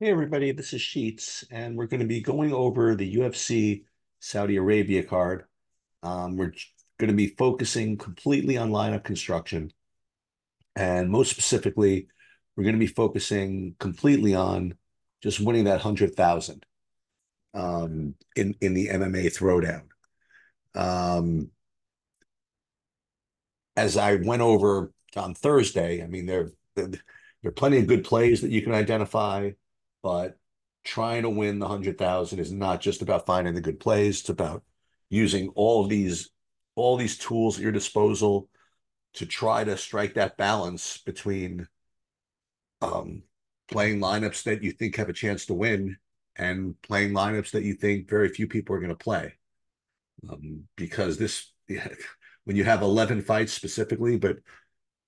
Hey everybody, this is Sheets, and we're going to be going over the UFC Saudi Arabia card. Um, we're going to be focusing completely on lineup construction, and most specifically, we're going to be focusing completely on just winning that hundred thousand um, in in the MMA throwdown. Um, as I went over on Thursday, I mean there there are plenty of good plays that you can identify but trying to win the hundred thousand is not just about finding the good plays. It's about using all these all these tools at your disposal to try to strike that balance between um, playing lineups that you think have a chance to win and playing lineups that you think very few people are going to play. Um, because this, yeah, when you have 11 fights specifically, but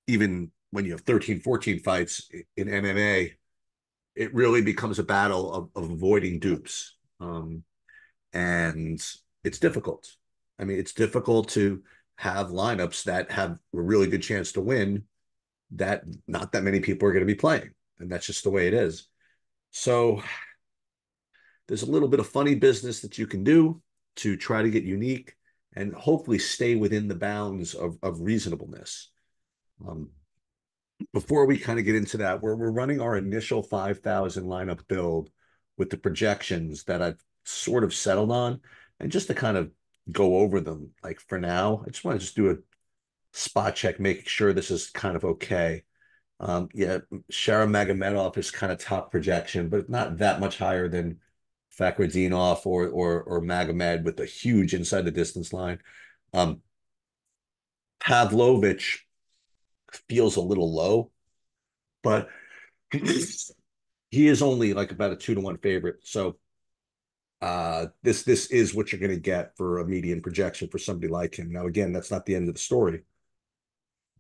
even when you have 13, 14 fights in MMA, it really becomes a battle of, of avoiding dupes. Um, and it's difficult. I mean, it's difficult to have lineups that have a really good chance to win that not that many people are going to be playing. And that's just the way it is. So there's a little bit of funny business that you can do to try to get unique and hopefully stay within the bounds of, of reasonableness. Um, before we kind of get into that, we're, we're running our initial 5,000 lineup build with the projections that I've sort of settled on. And just to kind of go over them, like for now, I just want to just do a spot check, making sure this is kind of okay. Um, yeah, Shavkat Magomedov is kind of top projection, but not that much higher than Fakhretdinov or or or Magomed with a huge inside the distance line. Um, Pavlovich feels a little low, but he is only like about a two to one favorite. So uh, this this is what you're going to get for a median projection for somebody like him. Now, again, that's not the end of the story.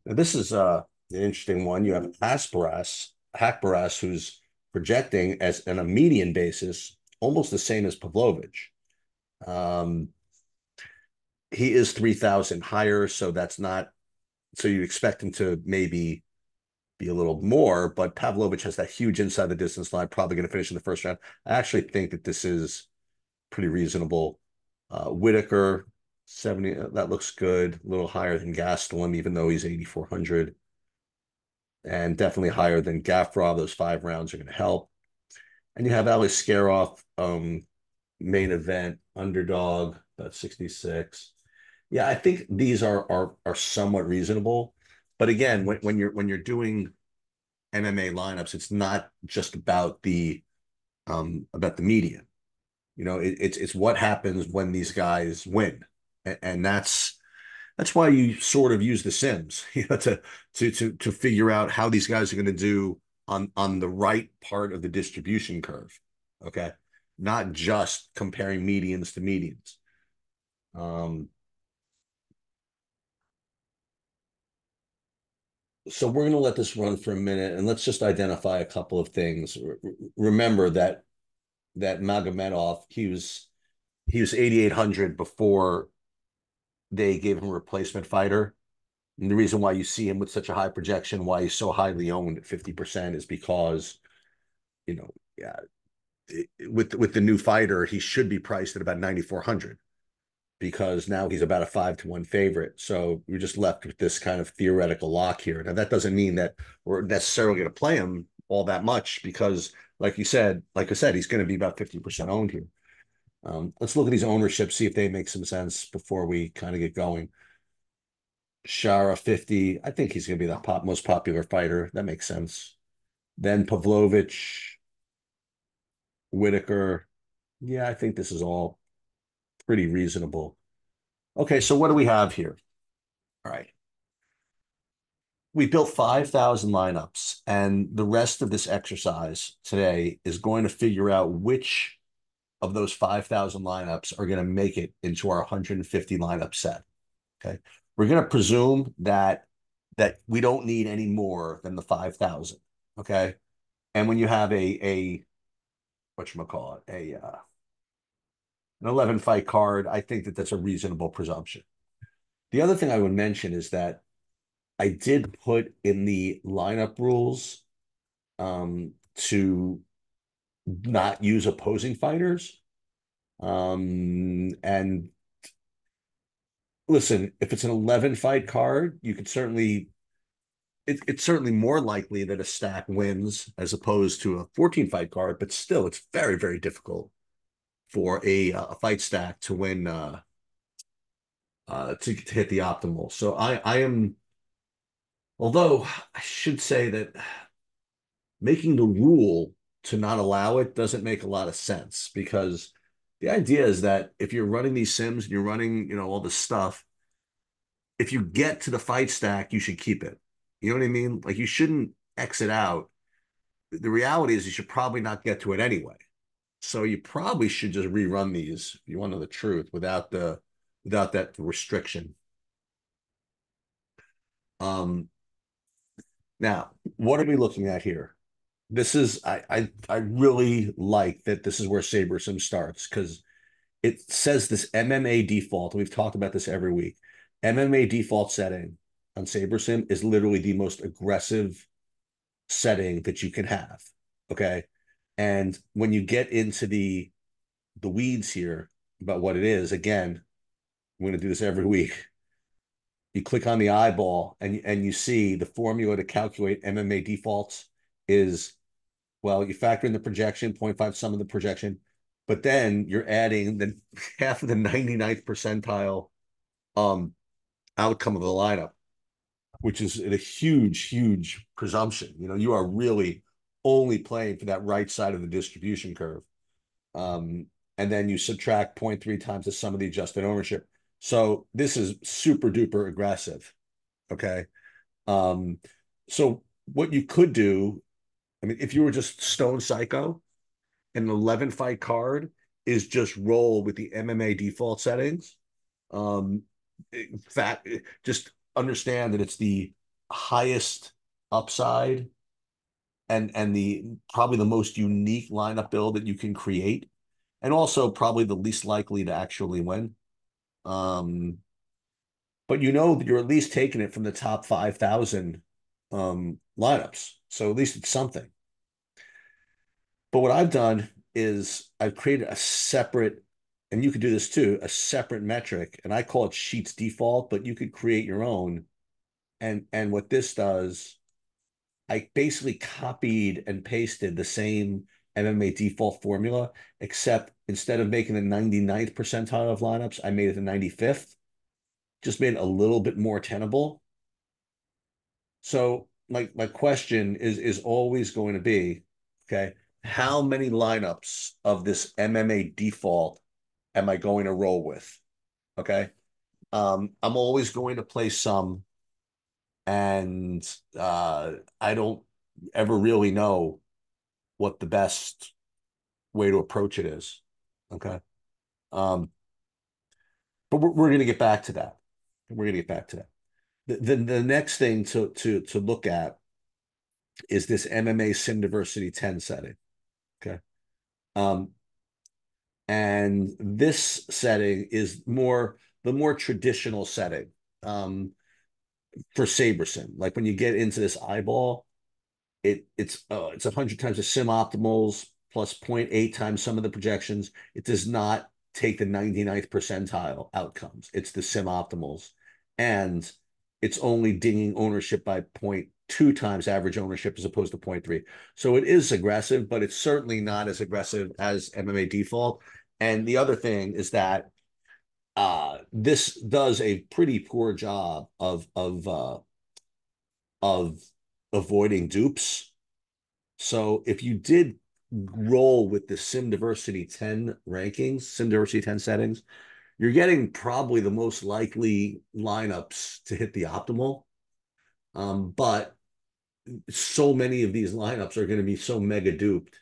Now, this is uh, an interesting one. You have Asparas, Haqparast, who's projecting as on a median basis almost the same as Pavlovich. Um, he is 3,000 higher, so that's not so you expect him to maybe be a little more, but Pavlovich has that huge inside the distance line, probably going to finish in the first round. I actually think that this is pretty reasonable. Uh, Whittaker, 70, uh, that looks good, a little higher than Gastelum, even though he's 8,400. And definitely higher than Gafurov. Those five rounds are going to help. And you have Aliskerov, um, main event, underdog, about 66. Yeah, I think these are are are somewhat reasonable. But again, when, when you're when you're doing MMA lineups, it's not just about the um about the media. You know, it, it's it's what happens when these guys win, and, and that's that's why you sort of use the Sims, you know, to to to to figure out how these guys are going to do on on the right part of the distribution curve. Okay, not just comparing medians to medians. Um, so we're going to let this run for a minute and let's just identify a couple of things. remember that that Magomedov, he was he was 8800 before they gave him a replacement fighter. And the reason why you see him with such a high projection, why he's so highly owned at 50% is because you know, yeah, with with the new fighter, he should be priced at about 9400 because now he's about a five to one favorite. So we're just left with this kind of theoretical lock here. Now that doesn't mean that we're necessarily going to play him all that much because, like you said, like I said, he's going to be about fifty percent owned here. Um, let's look at these ownerships, see if they make some sense before we kind of get going. Shara 50. I think he's going to be the pop, most popular fighter. That makes sense. Then Pavlovich, Whittaker. Yeah, I think this is all pretty reasonable. Okay, so what do we have here? All right. We built 5,000 lineups, and the rest of this exercise today is going to figure out which of those 5,000 lineups are going to make it into our 150 lineup set. Okay. We're going to presume that that we don't need any more than the 5,000. Okay. And when you have a, a, what you call it, a, uh, an 11 fight card, I think that that's a reasonable presumption. The other thing I would mention is that I did put in the lineup rules um, to not use opposing fighters. Um, and listen, if it's an 11 fight card, you could certainly it, it's certainly more likely that a stack wins as opposed to a 14 fight card, but still it's very, very difficult for a, a fight stack to win uh uh to, to hit the optimal. So I I am although I should say that making the rule to not allow it doesn't make a lot of sense because the idea is that if you're running these sims and you're running, you know, all this stuff, if you get to the fight stack, you should keep it. You know what I mean? Like you shouldn't exit out. The reality is you should probably not get to it anyway. So you probably should just rerun these if you want to know the truth without the without that restriction. Um now, what are we looking at here? this is I, I I really like that this is where SaberSim starts because it says this MMA default. We've talked about this every week. MMA default setting on SaberSim is literally the most aggressive setting that you can have. Okay. And when you get into the the weeds here about what it is, again, I'm going to do this every week. You click on the eyeball and and you see the formula to calculate MMA defaults is well, you factor in the projection, 0.5 sum of the projection, but then you're adding the half of the 99th percentile um outcome of the lineup, which is a huge, huge presumption. You know, you are really only playing for that right side of the distribution curve. Um, and then you subtract 0.3 times the sum of the adjusted ownership. So this is super duper aggressive. Okay. Um, so what you could do I mean, if you were just Stone Psycho, and an 11 fight card is just roll with the MMA default settings. Um, in fact, just understand that it's the highest upside and and the probably the most unique lineup build that you can create, and also probably the least likely to actually win. Um, but you know that you're at least taking it from the top five thousand um, lineups. So at least it's something. But what I've done is I've created a separate, and you could do this too, a separate metric, and I call it Sheets default, but you could create your own. And and what this does, I basically copied and pasted the same MMA default formula, except instead of making the 99th percentile of lineups, I made it the 95th. Just made it a little bit more tenable. So my my question is is always going to be, okay, how many lineups of this MMA default am I going to roll with? Okay. Um, I'm always going to play some, and uh, I don't ever really know what the best way to approach it is. Okay. Um, but we're, we're going to get back to that. We're going to get back to that. The, the, the next thing to, to, to look at is this MMA Sim Diversity 10 setting. Okay. Um, and this setting is more the more traditional setting um, for SaberSim. Like when you get into this eyeball, it it's uh, it's a hundred times the sim optimals plus 0.8 times some of the projections. It does not take the 99th percentile outcomes. It's the sim optimals. And it's only dinging ownership by point two times average ownership as opposed to 0.3. So it is aggressive, but it's certainly not as aggressive as MMA default. And the other thing is that uh, this does a pretty poor job of of uh, of avoiding dupes. So if you did roll with the Sim Diversity 10 rankings, Sim Diversity 10 settings, you're getting probably the most likely lineups to hit the optimal. Um, but so many of these lineups are going to be so mega duped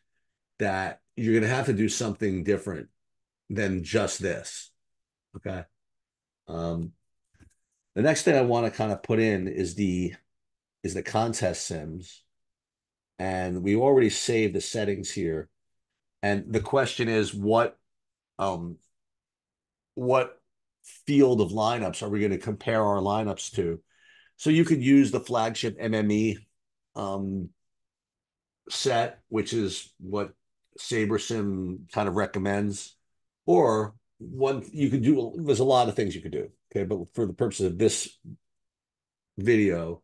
that you're going to have to do something different than just this. Okay. Um, the next thing I want to kind of put in is the is the contest sims, and we already saved the settings here. And the question is, what um, what field of lineups are we going to compare our lineups to? So you could use the flagship MME um, set, which is what SaberSim kind of recommends, or one you could do. There's a lot of things you could do. Okay, but for the purposes of this video,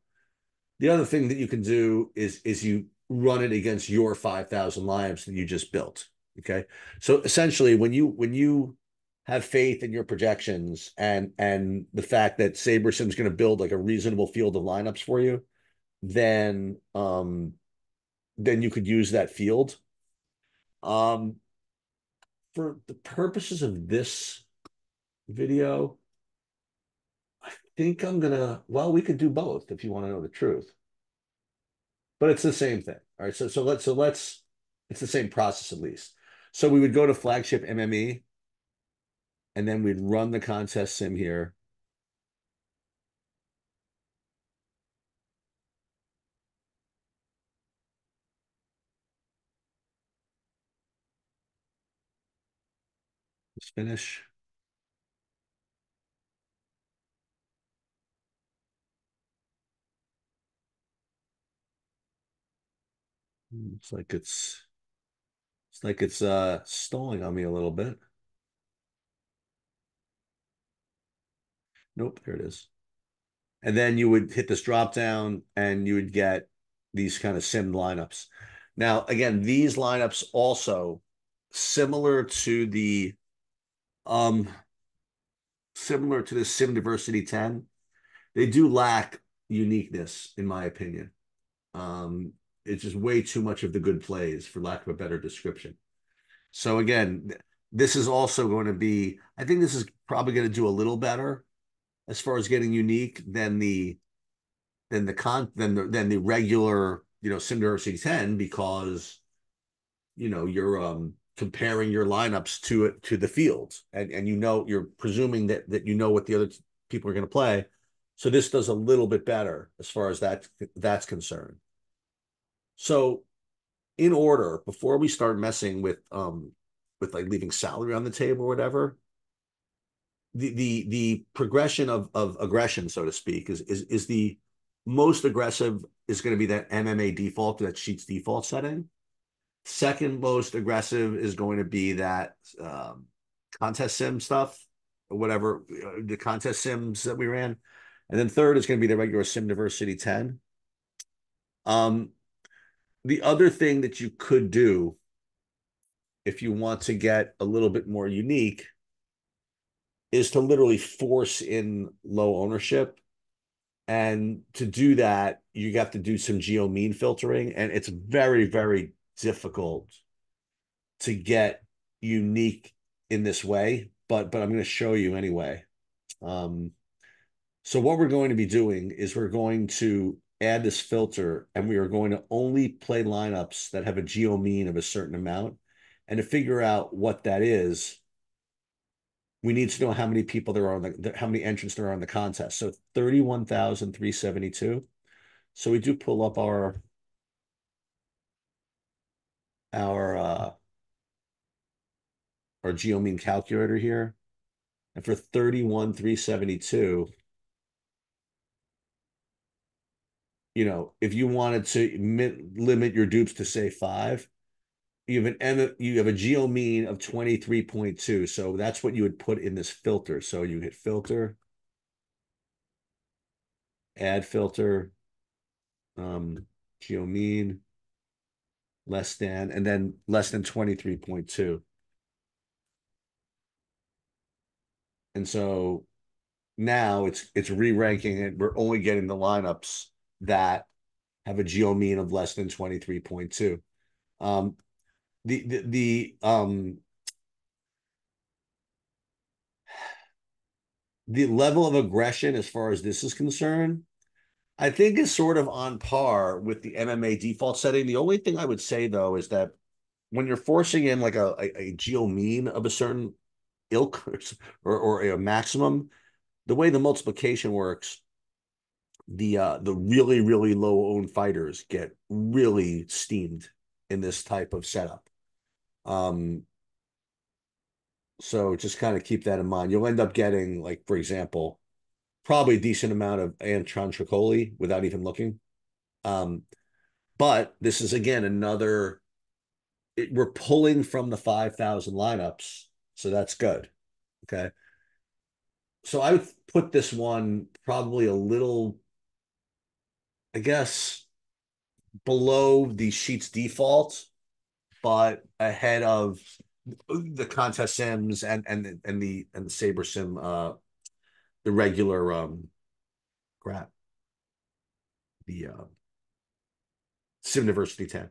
the other thing that you can do is is you run it against your 5,000 lineups that you just built. Okay, so essentially, when you when you have faith in your projections and and the fact that SaberSim is going to build like a reasonable field of lineups for you, then um then you could use that field. Um, for the purposes of this video, I think I'm gonna. Well, we could do both if you want to know the truth, but it's the same thing. All right, so so let's so let's. It's the same process at least. So we would go to flagship MME, and then we'd run the contest sim here. Let's finish. It's like it's it's like it's uh stalling on me a little bit. Nope, there it is. And then you would hit this drop down and you would get these kind of sim lineups. Now, again, these lineups also similar to the um similar to the sim diversity 10 they do lack uniqueness in my opinion. Um it's just way too much of the good plays for lack of a better description. So again this is also going to be i think this is probably going to do a little better as far as getting unique than the than the con than the than the regular you know sim diversity 10 because you know you're um comparing your lineups to it to the field. And and you know you're presuming that that you know what the other people are going to play. So this does a little bit better as far as that that's concerned. So in order before we start messing with um with like leaving salary on the table or whatever the the the progression of of aggression so to speak is is is the most aggressive is going to be that MMA default that sheets default setting Second most aggressive is going to be that um, contest sim stuff, or whatever uh, the contest sims that we ran, and then third is going to be the regular sim diversity ten. Um, the other thing that you could do, if you want to get a little bit more unique, is to literally force in low ownership. And to do that, you have to do some geo mean filtering, and it's very, very difficult to get unique in this way, but but I'm going to show you anyway. Um, so what we're going to be doing is we're going to add this filter and we are going to only play lineups that have a geo mean of a certain amount. And to figure out what that is, we need to know how many people there are on the, how many entrants there are in the contest. So 31,372. So we do pull up our our uh, our geomean calculator here. And for 31, 372, you know, if you wanted to limit your dupes to say five, you have an you have a geo mean of 23.2. So that's what you would put in this filter. So you hit filter, add filter, um, geo mean, less than, and then less than 23.2. And so now it's it's re-ranking it. We're only getting the lineups that have a geo mean of less than 23.2. Um, the, the, the, um, the level of aggression as far as this is concerned I think is sort of on par with the MMA default setting. The only thing I would say though is that when you're forcing in like a, a, a geo mean of a certain ilk or, or a maximum, the way the multiplication works, the uh, the really really low owned fighters get really steamed in this type of setup. Um, so just kind of keep that in mind. You'll end up getting like, for example, probably a decent amount of Anton Trocoli without even looking. Um, but this is again another it, we're pulling from the 5,000 lineups. So that's good. Okay. So I would put this one probably a little, I guess, below the sheets default, but ahead of the contest sims and and and the and the saber sim uh the regular um crap. The uh sim diversity 10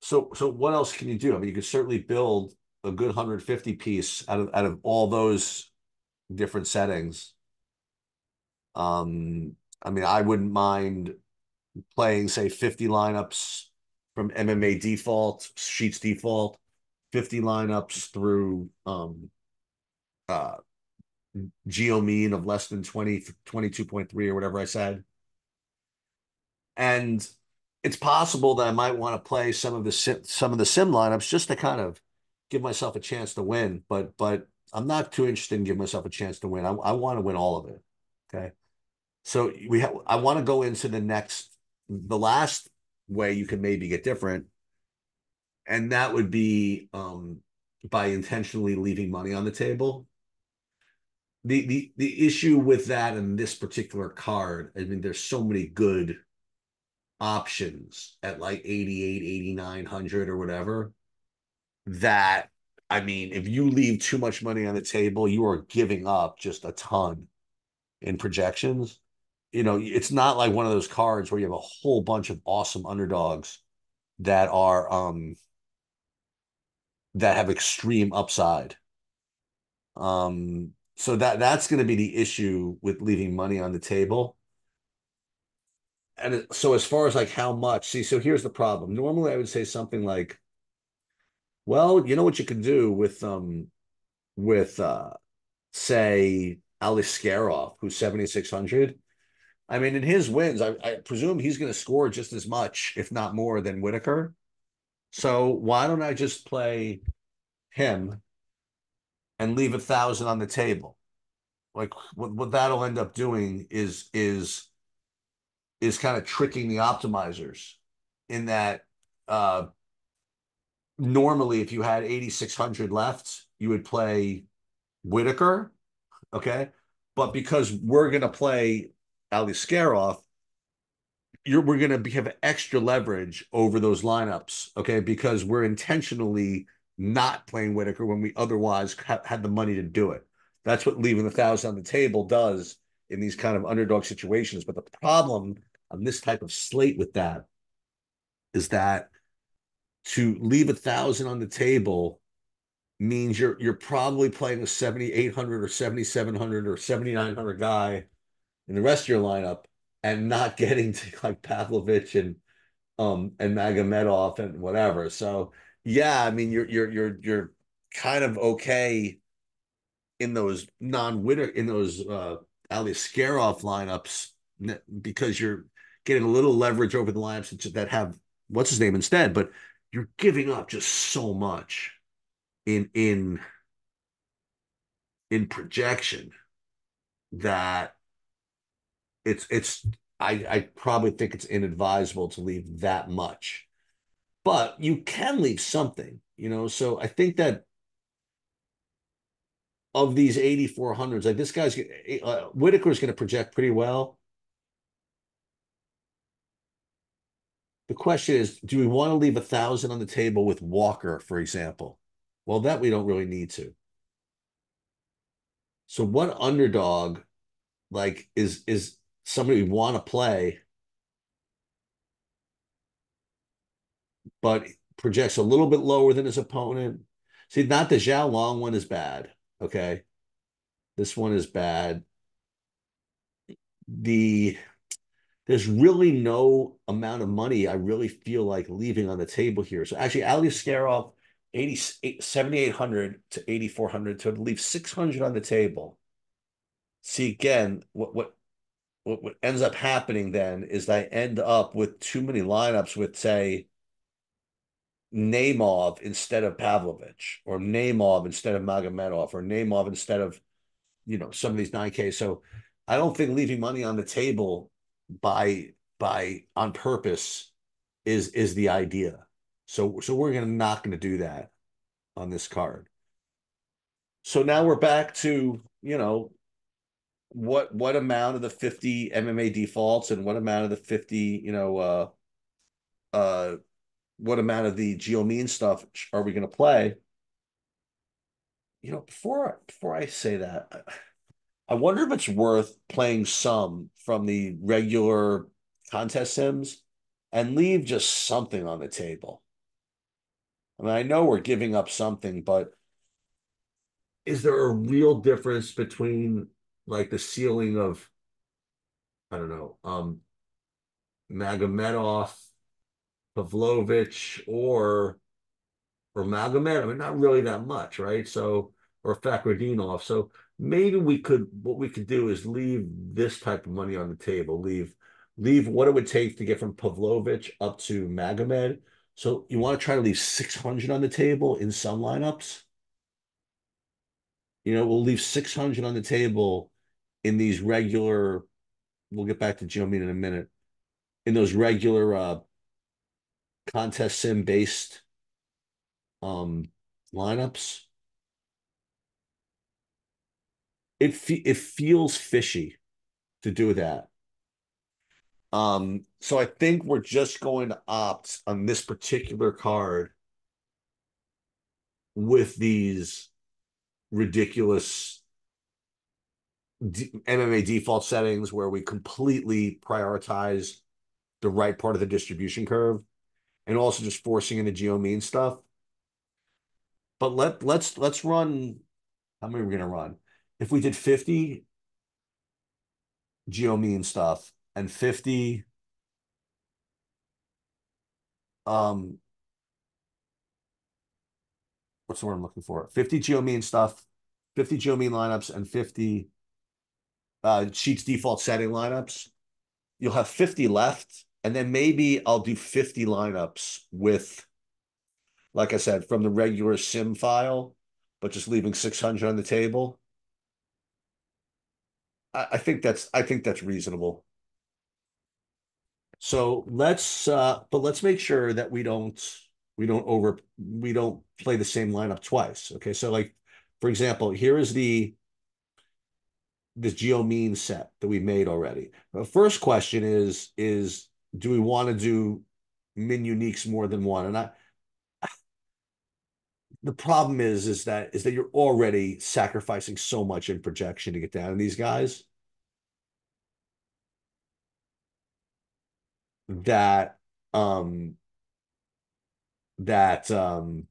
so so what else can you do? I mean you could certainly build a good 150 piece out of out of all those different settings. Um i mean i wouldn't mind playing say 50 lineups from MMA default, Sheets default, 50 lineups through um uh geo mean of less than 20 22.3 or whatever I said. And it's possible that I might want to play some of the sim, some of the sim lineups just to kind of give myself a chance to win, but but I'm not too interested in giving myself a chance to win. I, I want to win all of it. Okay. So we have I want to go into the next the last way you can maybe get different. And that would be um, by intentionally leaving money on the table. The, the the issue with that and this particular card, I mean, there's so many good options at like 88, 8900 or whatever that I mean, if you leave too much money on the table, you are giving up just a ton in projections you know, it's not like one of those cards where you have a whole bunch of awesome underdogs that are um that have extreme upside. Um so that that's going to be the issue with leaving money on the table. And so as far as like how much, see, so here's the problem. Normally I would say something like, well, you know what you can do with um with uh say Aliskerov, who's 7600 I mean, in his wins, I, I presume he's going to score just as much, if not more, than Whittaker. So why don't I just play him and leave a thousand on the table? Like what, what that'll end up doing is is is kind of tricking the optimizers in that uh normally if you had 8600 left, you would play Whittaker, okay? But because we're going to play Aliskerov, you're we're going to have extra leverage over those lineups, okay? Because we're intentionally not playing Whittaker when we otherwise ha- had the money to do it. That's what leaving the thousand on the table does in these kind of underdog situations. But the problem on this type of slate with that is that to leave a thousand on the table means you're you're probably playing a 7800 or 7700 or 7900 guy in the rest of your lineup and not getting to like Pavlovich and um and Magomedov and whatever. So yeah, I mean you're you're you're you're kind of okay in those non-winner in those uh Aliskerov lineups because you're getting a little leverage over the lineups that have what's his name instead, but you're giving up just so much in in in projection that it's it's I I probably think it's inadvisable to leave that much, but you can leave something, you know. So I think that of these 8400s, like this guy's uh, Whittaker's going to project pretty well. The question is, do we want to leave a thousand on the table with Walker, for example? Well, that we don't really need to. So what underdog like is is somebody we want to play, but projects a little bit lower than his opponent. See, not the Zhao Long one is bad. Okay. This one is bad. The there's really no amount of money I really feel like leaving on the table here. So actually, Aliskerov, 80, 7,800 to 8,400 to leave 600 on the table. See, again, what, what what, what ends up happening then is I end up with too many lineups with say Naimov instead of Pavlovich, or Naimov instead of Magomedov, or Naimov instead of you know some of these 9K. So I don't think leaving money on the table by by on purpose is is the idea. So so we're gonna not gonna do that on this card. So now we're back to, you know, what what amount of the 50 MMA defaults and what amount of the 50, you know, uh uh what amount of the geo mean stuff are we gonna play? You know, before before I say that, I wonder if it's worth playing some from the regular contest sims and leave just something on the table. I mean, I know we're giving up something, but is there a real difference between like the ceiling of I don't know, um Magomedov, Pavlovich, or or Magomed? I mean, not really that much, right? So or Fakhretdinov. So maybe we could what we could do is leave this type of money on the table, leave leave what it would take to get from Pavlovich up to Magomed. So you want to try to leave 600 on the table in some lineups? You know, we'll leave 600 on the table in these regular, we'll get back to Geomean in a minute, in those regular uh, contest sim based um, lineups. It, fe- it feels fishy to do that. Um, so I think we're just going to opt on this particular card with these ridiculous D MMA default settings where we completely prioritize the right part of the distribution curve and also just forcing in the geo mean stuff. But let let's let's run how many are we gonna run? If we did 50 geo mean stuff and 50 um what's the word I'm looking for? 50 geo mean stuff, 50 geo mean lineups, and 50 uh, Sheets default setting lineups. You'll have 50 left, and then maybe I'll do 50 lineups with, like I said, from the regular sim file, but just leaving 600 on the table. I, I think that's I think that's reasonable. So let's uh but let's make sure that we don't we don't over we don't play the same lineup twice. Okay. So like for example, here is the this geo mean set that we made already. The first question is is do we want to do min uniques more than one? And I the problem is is that is that you're already sacrificing so much in projection to get down to these guys that um that um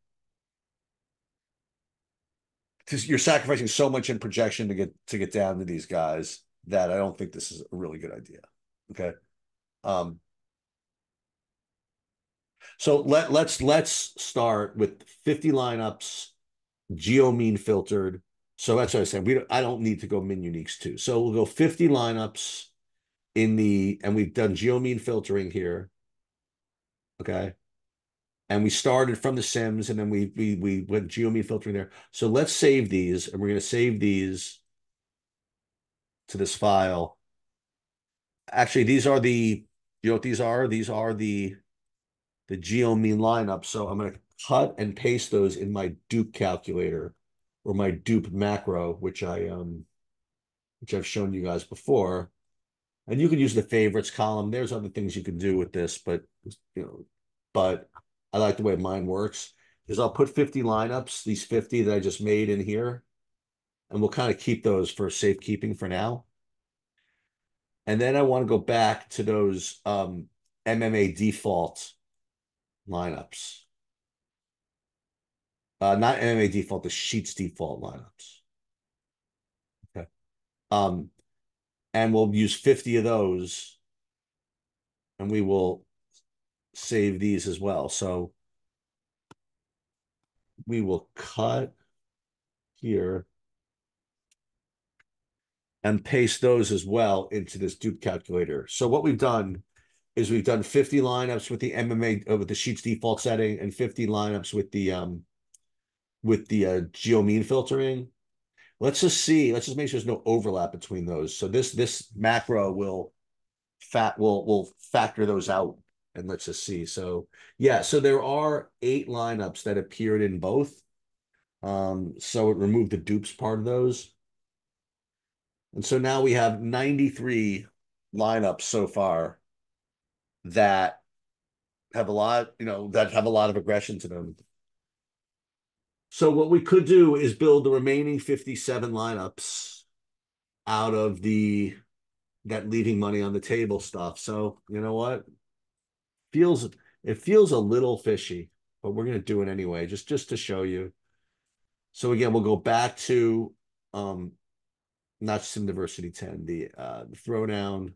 you're sacrificing so much in projection to get to get down to these guys that I don't think this is a really good idea. Okay. Um so let let's let's start with 50 lineups, geo mean filtered. So that's what I said. We don't, I don't need to go min uniques too. So we'll go 50 lineups in the and we've done geo mean filtering here. Okay. And we started from the Sims and then we we we went geo mean filtering there. So let's save these and we're going to save these to this file. Actually, these are the you know what these are? These are the the geo mean lineup. So I'm going to cut and paste those in my dupe calculator or my dupe macro, which I um which I've shown you guys before. And you can use the favorites column. There's other things you can do with this, but you know, but I like the way mine works. Is I'll put 50 lineups, these 50 that I just made in here, and we'll kind of keep those for safekeeping for now. And then I want to go back to those um, MMA default lineups. Uh, not MMA default, the Sheets default lineups. Okay. Um, and we'll use 50 of those and we will save these as well. So we will cut here and paste those as well into this dupe calculator. So what we've done is we've done 50 lineups with the MMA uh, with the sheets default setting and 50 lineups with the um with the uh, geo mean filtering Let's just see. Let's just make sure there's no overlap between those. So this this macro will fat will will factor those out and let's just see. So yeah, so there are eight lineups that appeared in both. Um, so it removed the dupes part of those. And so now we have 93 lineups so far that have a lot, you know, that have a lot of aggression to them. So what we could do is build the remaining 57 lineups out of the that leaving money on the table stuff. So you know what? Feels it feels a little fishy, but we're gonna do it anyway, just just to show you. So again, we'll go back to um not Sim Diversity 10, the uh the throwdown,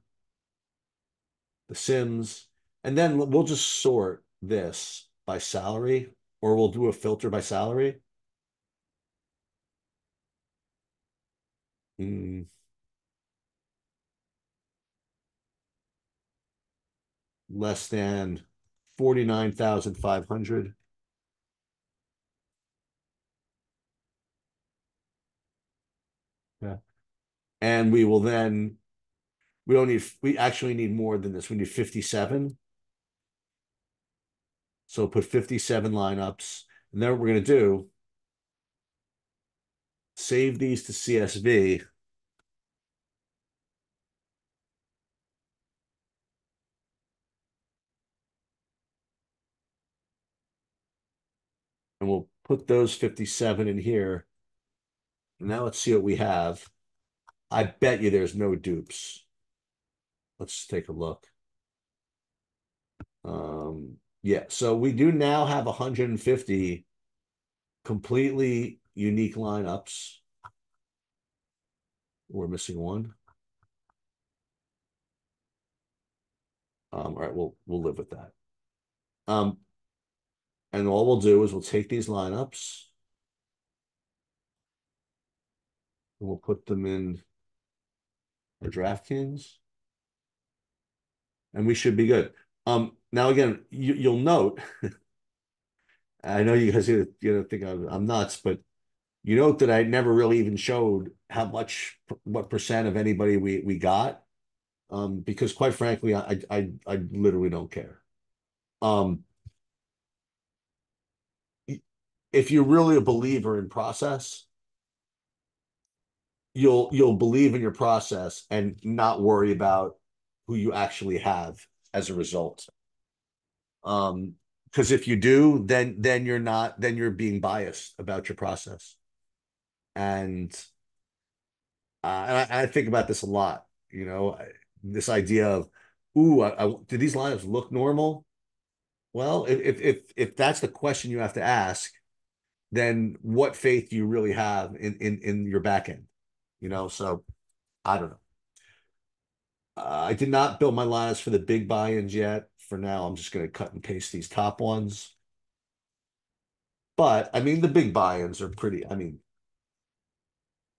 the Sims, and then we'll just sort this by salary, or we'll do a filter by salary. Mm. Less than 49,500. Yeah. And we will then, we don't need, we actually need more than this. We need 57. So put 57 lineups. And then what we're going to do, save these to CSV. And we'll put those 57 in here. Now let's see what we have. I bet you there's no dupes. Let's take a look. Um, yeah, so we do now have 150 completely unique lineups. We're missing one. Um, all right, we'll we'll live with that. Um, and all we'll do is we'll take these lineups and we'll put them in our DraftKings, and we should be good. Um, now again, you, you'll note. I know you guys you know think I'm, I'm nuts, but you note that I never really even showed how much, what percent of anybody we we got, um, because quite frankly, I I I literally don't care. Um, if you're really a believer in process, you'll you'll believe in your process and not worry about who you actually have as a result. Um, because if you do, then then you're not then you're being biased about your process and uh, and I, I, think about this a lot. You know, this idea of, ooh, I, I, do these lineups look normal? Well, if if if that's the question you have to ask, then what faith do you really have in in in your back end? You know, so I don't know. I did not build my lineups for the big buy-ins yet. For now, I'm just going to cut and paste these top ones. But I mean, the big buy-ins are pretty. I mean,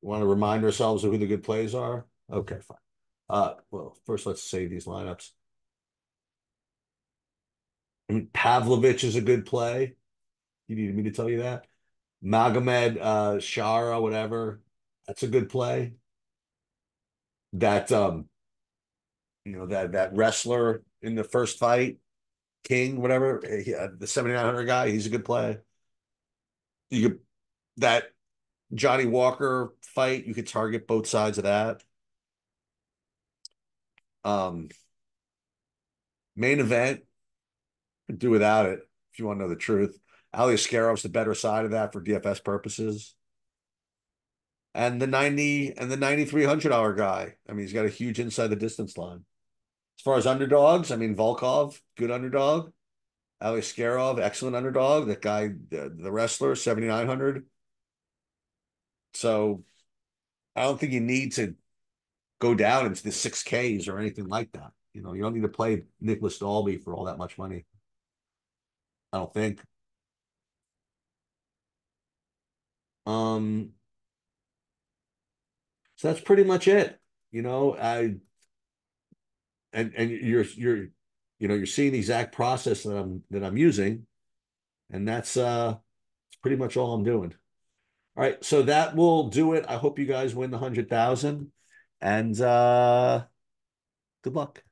Want to remind ourselves of who the good plays are? Okay, fine. Uh, well, first let's save these lineups. I mean, Pavlovich is a good play. You needed me to tell you that. Magomed uh, Shara, whatever. That's a good play. That um, you know that that wrestler in the first fight, King, whatever, he, uh, the seventy nine hundred guy. He's a good play. You could that Johnny Walker fight, you could target both sides of that. Um, main event, do without it if you want to know the truth. Aliskerov's the better side of that for DFS purposes. And the 90 and the 9300 hour guy. I mean, he's got a huge inside the distance line. As far as underdogs, I mean, Volkov, good underdog. Aliskerov, excellent underdog. That guy, the, the wrestler, 7,900. So I don't think you need to go down into the six Ks or anything like that. You know, you don't need to play Nicolas Dalby for all that much money. I don't think. Um, so that's pretty much it. You know, I and and you're you're you know you're seeing the exact process that I'm that I'm using, and that's uh, it's pretty much all I'm doing. All right, so that will do it. I hope you guys win the hundred thousand, and uh, good luck.